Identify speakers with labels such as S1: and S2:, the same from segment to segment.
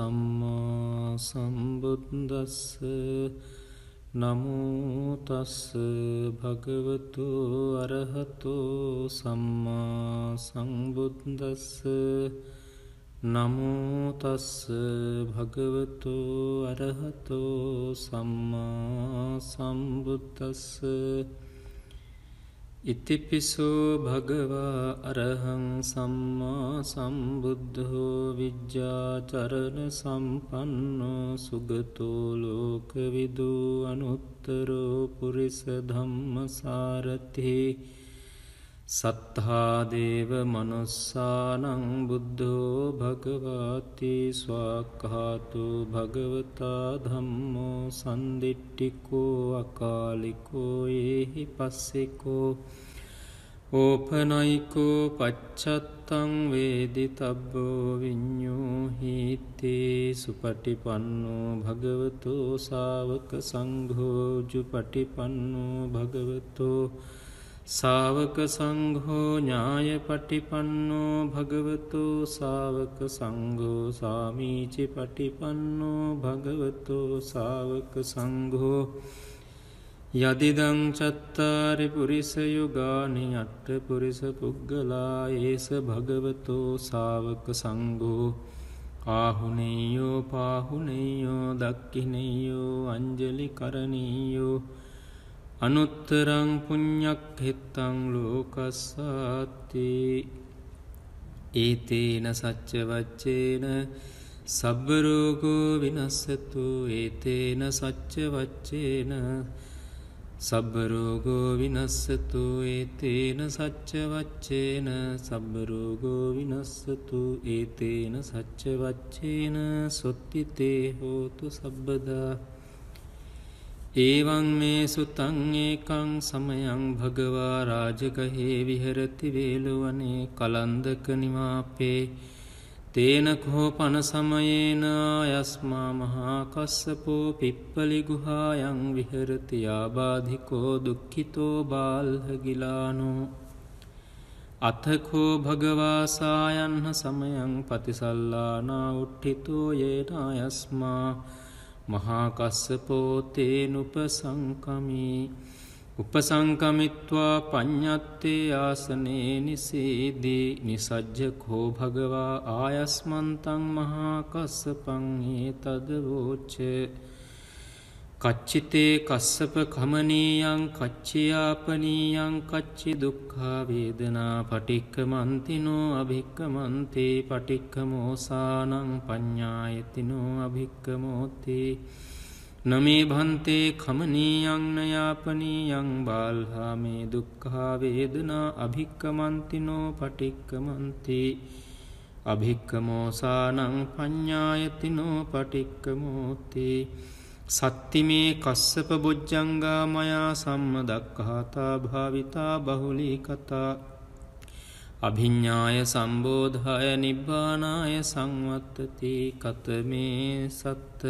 S1: සම්මා සම්බුද්දස්ස නමුතස්ස භගවතු අරහතෝ සම්මා සංබුද්දස්ස නමුතස්ස භගවතු අරහතෝ සම්මා සම්බුද්දස්ස ඉතිපිසෝ භගවා අරහං සම්මා සම්බුද්ධෝ විජ්ජාචරණ සම්පන්නෝ සුගතෝලෝකවිදු අනුත්තරෝ පුරිස ධම්මසාරතිහි සත්හාදේව මනුස්සානං බුද්ධෝ භගවාති ස්වාක්හාතු භගවතා ධම්මෝ සන්දිිට්ටිකෝ අකාලිකෝ ඒහි පස්සෙකෝ ඕපනයිකෝ පච්චත්තං වේදි තබ්බෝ විඤ්ඥෝ හිතේ සුපටිපන්නෝ භගවතෝ සාවක සංඝෝජු පටිපන්නෝ භගවතෝ සාවක සංඝෝ ඥාය පටිපන්නෝ භගවතෝ සාවක සංඝෝ සාමීචි පටිපන්නෝ භගවතෝ සාවක සංඝෝ යදිදං චත්තාරි පුරිස යුගානි අට්ට පුරිස පුද්ගලා ඒස භගවතෝ සාවක සංඝෝ ආහුනෙයෝ පාහුනෙයෝ දක්කිනෙයෝ අංජලි කරණීයෝ අනුත්තරං පුං්ඥක් හෙත්තං ලෝකස්සාති ඒතේන සච්ච වච්චේන සබ්බරෝගෝ විනස්සතු ඒතේන සච්ච වච්චේන සබ්බරෝගෝ විනස්සතු ඒතේන සච්ච වච්චේන සබ්බරෝගෝ විනස්සතු ඒතේන සච්ච වච්චේන සොත්තිතේ හෝතු සබ්බදා ඒවන් මේ සුතං ඒකං සමයං භගවා රාජගහේ විහරති වේලුවනේ කලන්දක නිවාපේ තේනකෝ පන සමයේන යස්මා මහාකස්සපෝ පිප්පලි ගුහායන් විහරති ආබාධිකෝ දුක්ඛිතෝ බාල්හගිලානෝ අතකෝ භගවාසායන්හ සමයං පතිසල්ලානා උට්ඨිතෝ යේන යස්මා මහාකස්සපෝතේන උපසංකමී උපසංකමිත්වා පඤ්ඥත්තේ ආසනේ නිසේදී. නිසජ්ජකෝ භගවා ආයස්මන්තං මහාකස්සපංයේ තදවෝච්චේ කච්චිතේ කස්සප කමනීයං කච්චියාපනීයං කච්චි දුක්ඛාවේදනා පටික්ක මන්තිනෝ අභික්කමන්තේ පටික්කමෝසානං ප්ඥායතිනෝ අභික්කමෝතේ නමේ භන්තේ කමනීයංනයාපනීයං බාල්හාමේ දුක්ඛාවේදනා අභික්කමන්තිනෝ පටික්කමන්තේ අභික්කමෝසානං ප්ඥායතිනෝ පටික්කමෝතේ සත්තිමේ කස්සප බොජ්ජංගා මයා සම්ම දක්කහතා භාවිතා බහුලී කතා අභිඤ්ඥාය සම්බෝධය නිබ්බානාය සංවත්තති කතමේ සත්ත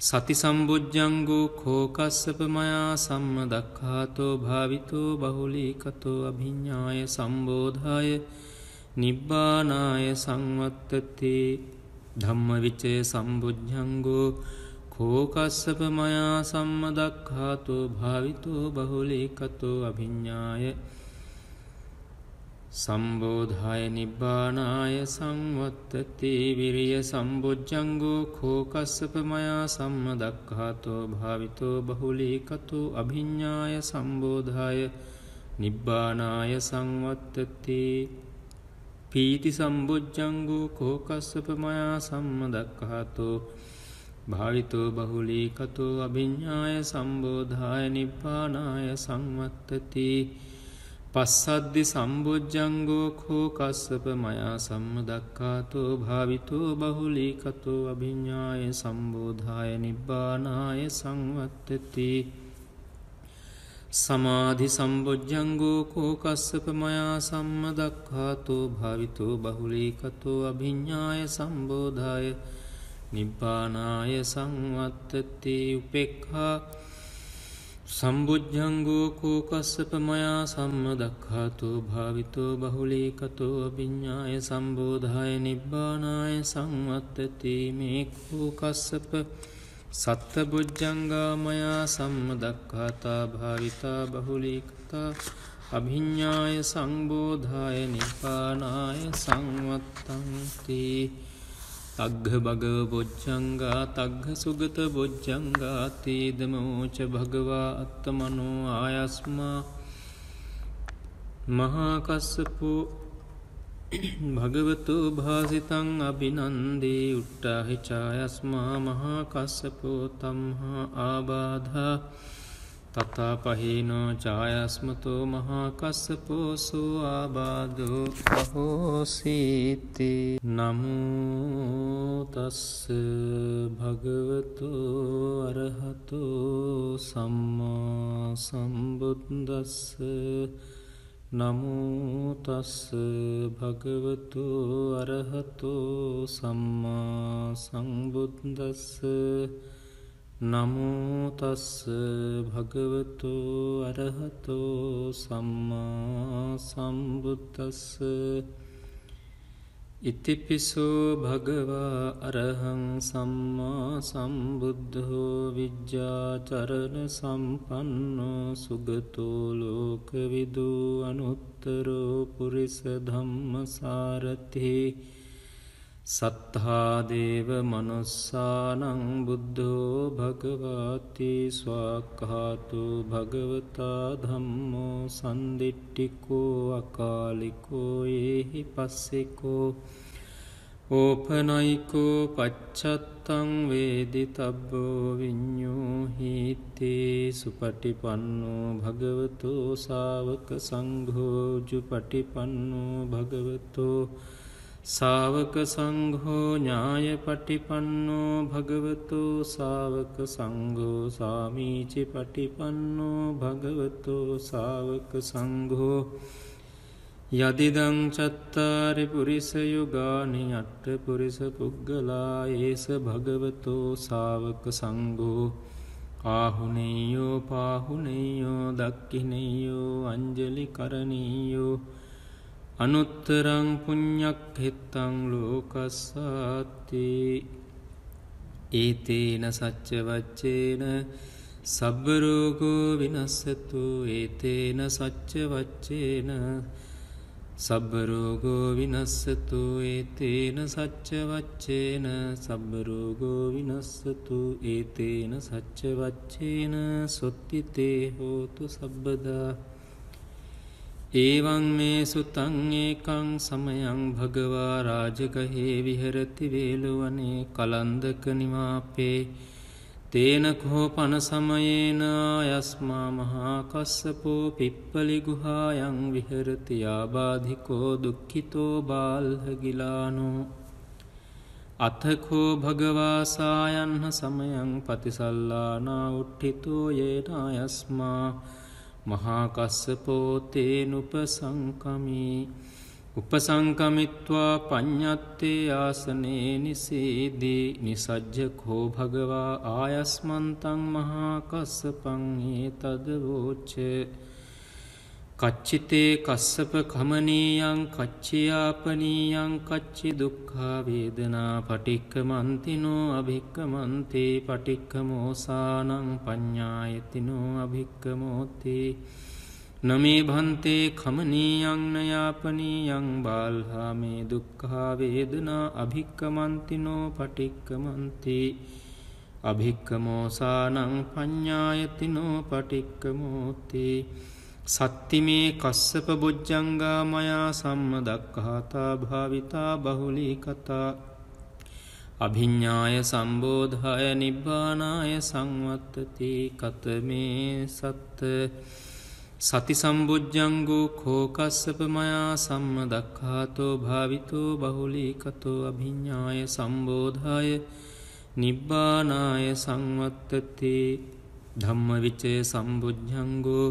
S1: සති සම්බුද්ධ්ජංගු කෝකස්සප මයා සම්ම දක්හාතෝ භාවිතෝ බහුලී කතෝ අභිඤ්ඥාය සම්බෝධය නිබ්බානාය සංවත්තති ධම්ම විචය සම්බුද්ධ්ජංගෝ කෝකස්සප මයා සම්මදක්හාතෝ භාවිතෝ බහුලේකතෝ අභිඤ්ඥාය සම්බෝධාය නිබ්බානාය සංවත්තති විරිය සම්බෝජ්ජංගෝ කෝකස්සප මයා සම්මදක්හාතෝ භාවිතෝ බහුලේකතු අභිඤ්ඥාය සම්බෝධාය නිබ්බානාය සංවත්තති පීති සම්බෝජ්ජංගෝ කෝකස්සප මයා සම්මදක්හාතෝ භාවිතෝ බහුලී කතෝ අභිඤ්ඥාය සම්බෝධාය නිපානාය සංවත්තති පස්සද්දි සම්බෝජ්ජංගෝ කෝ කස්සප මයා සම්මදක්කාතෝ භාවිතෝ බහුලී කතෝ අභිඤ්ඥාය සම්බෝධාය නිබ්බානාය සංවත්තති සමාධි සම්බෝජ්ජංගෝ කෝ කස්සප මයා සම්මදක්කාතෝ භාවිතෝ බහුලී කතෝ අභිඤ්ඥාය සම්බෝධාය නිබ්බානාය සංවත්තති උපෙක්හා සම්බුද්ධංගෝ කෝකස්සප මයා සම්ම දක්හාතු භාවිතෝ බහුලේකතෝ අභිඤ්ඥාය සම්බෝධාය නිබ්බානාය සංවත්තතිමේ කෝකස්සප සත්ත බුද්ධංගාමයා සම්ම දක්හාතා භාවිතා බහුලේකතා අභිඤ්ඥාය සංබෝධාය නිපානාය සංවත්තන්තිී තග්ග භගව බොජ්ජංගා තග්ග සුගත බොජ්ජංගාතේදමෝච භගවා අත්තමනෝ ආයස්මා මහාකස්සපෝ භගවතු භාසිතං අභිනන්දේ උට්ටාහිචායස්මා මහාකස්සපෝ තම්හා ආබාධා තතා පහේනෝ චායස්මතෝ මහාකස්සපෝසු ආබාධෝ අහෝසීති. නමුතස්ස භගවතු අරහතු සම්මා සම්බුද්දස්ස. නමුතස්ස භගවතු අරහතු සම්මා සම්බුද්දස්ස. නමුතස්ස භගවතු අරහතෝ සම්මා සම්බුද්දස්ස. ඉතිපිසෝ භගවා අරහං සම්මා සම්බුද්ධෝ විජ්ජාචරණ සම්පන්නෝ සුගතෝ ලෝකවිදු අනුත්තරෝ පුරිස ධම්මසාරතිහි සත්හාදේව මනුස්සානං බුද්ධෝ භගවාති ස්වාක්හාතු භගවතා ධම්මෝ සන්දිිට්ටිකෝ අකාලිකෝ ඒහි පස්සෙකෝ ඕපනයිකෝ පච්චත්තං වේදි තබ්බෝ විඤ්ඥෝ හිතේ සුපටිපන්නෝ භගවතෝ සාවක සංඝෝජු පටිපන්නෝ භගවතෝ සාවක සංඝෝ ඥාය පටිපන්නෝ භගවතු සාවක සංඝෝ සාමීචි පටිපන්නෝ භගවතු සාවක සංඝෝ යදිදං චත්තාරි පුරිස යුගානි අට්ට පුරිස පුද්ගලා ඒස භගවතෝ සාවක සංඝෝ ආහුනෙයෝ පාහුනෙයෝ දක්කිනෙයෝ අංජලි කරණීයෝ අනුත්තරං පුං්ඥක් හෙත්තං ලෝකස්සාති ඒතේන සච්ච වච්චේන සබ්බරෝගෝ විනස්සතු ඒතේන සච්ච වච්චේන සබ්බරෝගෝ විනස්සතු ඒතේන සච්ච වච්චේන සබ්බරෝගෝ විනස්සතු ඒතේන සච්ච වච්චේන සොත්තිතේ හෝතු සබ්බදා ඒවන් මේ සුතං ඒකං සමයං භගවා රාජගහේ විහරති වේලුවනේ කලන්දක නිවාපේ තේනකෝ පන සමයේන යස්මා මහාකස්සපෝ පිප්පලි ගුහායන් විහරති ආබාධිකෝ දුක්ඛිතෝ බාල්හගිලානෝ අතකෝ භගවාසායන්හ සමයං පතිසල්ලානා උට්ඨිතෝ යේන යස්මා මහාකස්සපෝතේන උපසංකමී උපසංකමිත්වා පඤ්ඥත්තේ ආසනේ නිසේදී. නිසජ්ජකෝ භගවා ආයස්මන්තං මහාකස්සපංයේ තදවෝච්චේ කච්චිතේ කස්සප කමනීයං කච්චියාපනීයං කච්චි දුක්ඛාවේදනා පටික්ක මන්තිනෝ අභික්කමන්තේ පටික්කමෝසානං ප්ඥායතිනෝ අභික්කමෝතේ නමේ භන්තේ කමනීයංනයාපනීයං බාල්හාමේ දුක්ඛාවේදනා අභික්කමන්තිනෝ පටික්කමන්තේ අභික්කමෝසානං ප්ඥායතිනෝ පටික්කමෝතේ සත්තිමේ කස්සප බොජ්ජංගා මයා සම්ම දක්කහතා භාවිතා බහුලී කතා අභිඤ්ඥාය සම්බෝධාය නිබ්බානාය සංවත්තති කතමේ සත්ත සති සම්බුද්ධ්ජංගෝ කෝකස්සප මයා සම්ම දක්හාතෝ භාවිතෝ බහුලී කතෝ අභිඤ්ඥාය සම්බෝධාය නිබ්බානාය සංවත්තති ධම්ම විචය සම්බුද්ධ්ජංගෝ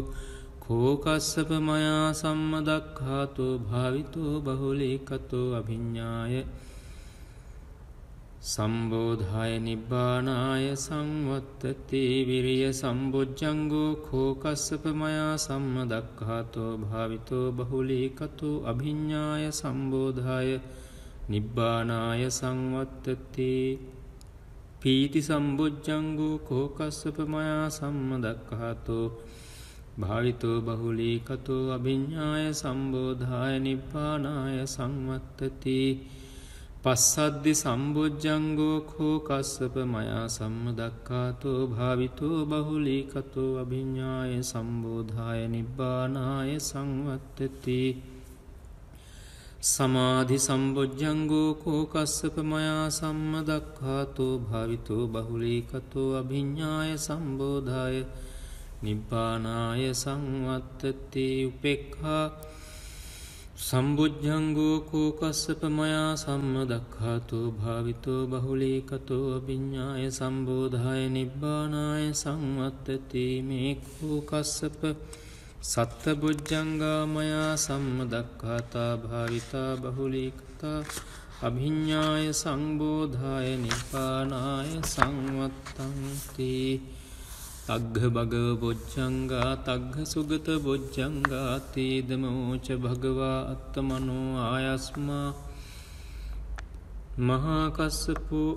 S1: කෝකස්සප මයා සම්මදක්හාතු භාවිතෝ බහුලේකතෝ අභිඤ්ඥාය සම්බෝධාය නිබ්බානාය සංවත්තති විරිය සම්බෝජ්ජංගෝ කෝකස්සපමයා සම්මදක්හාතෝ භාවිතෝ බහුලීකතු අභිඤ්ඥාය සම්බෝධාය නිබ්බානාය සංවත්තති පීති සම්බුද්ධංගු කෝකස්සපමයා සම්මදක්කහතෝ භාවිතෝ බහුලීකතෝ අභිඤ්ඥාය සම්බෝධාය නිබ්බානාය සංවත්තති. පස්සද්දි සම්බුද්ධංගෝ කෝකස්සපමයා සම්මදක්කාතෝ භාවිතෝ බහුලීකතෝ අභිඤ්ඥාය සම්බෝධාය නිබ්බානාය සංවත්තති. සමාධි සම්බොජ්ජංගෝ කෝකස්සපමයා සම්මදක්හාතෝ භාවිතෝ බහුලීකතෝ අභිඤ්ඥාය සම්බෝධාය නිබ්බානාය සංවත්තති උපෙක්හා සම්බුද්ධංගෝ කෝකස්සපමයා සම්මදක්හාතෝ භාවිතෝ බහුලීකතෝ අභිඤ්ඥාය සම්බෝධාය නිබ්බානාය සංවත්තති මේ කෝකස්සප සත්ත බුද්ධංගාමයා සම්මදක්කාතා භාවිතා බහුලීකතා අභිඤ්ඥාය සංබෝධාය නිපානාය සංවත්තන්ති තග්ග භගව බොජ්ජංගා තග්ග සුගත බොජ්ජංගාතීදමෝච භගවා අත්තමනෝ ආයස්මා. මහාකස්සපෝ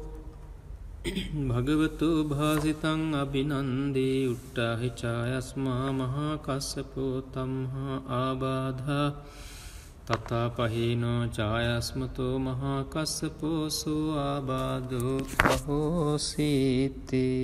S1: භගවතු භාසිතං අභිනන්දී උට්ටාහිචායස්මා මහාකස්සපෝ තම්හා ආබාධා. තතා පහිනෝ චායස්මතෝ මහාකස්සපෝසු ආබාධෝ. අහෝසීතේ